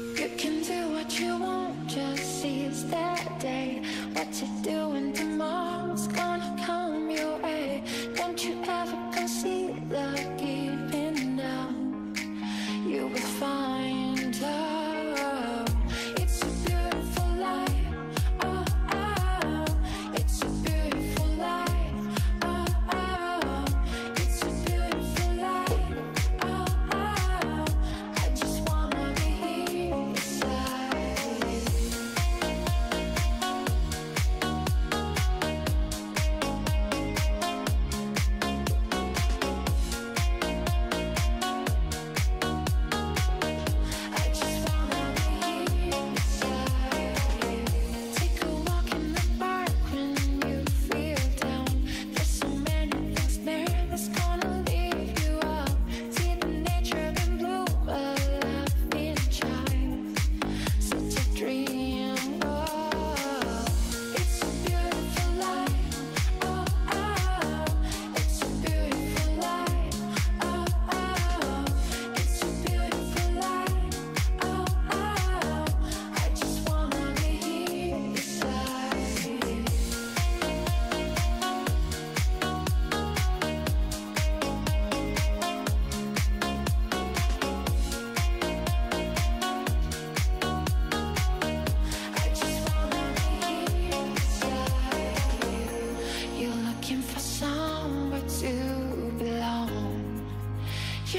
You can do what you want, just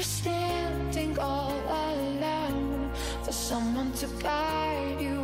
you're standing all alone for someone to guide you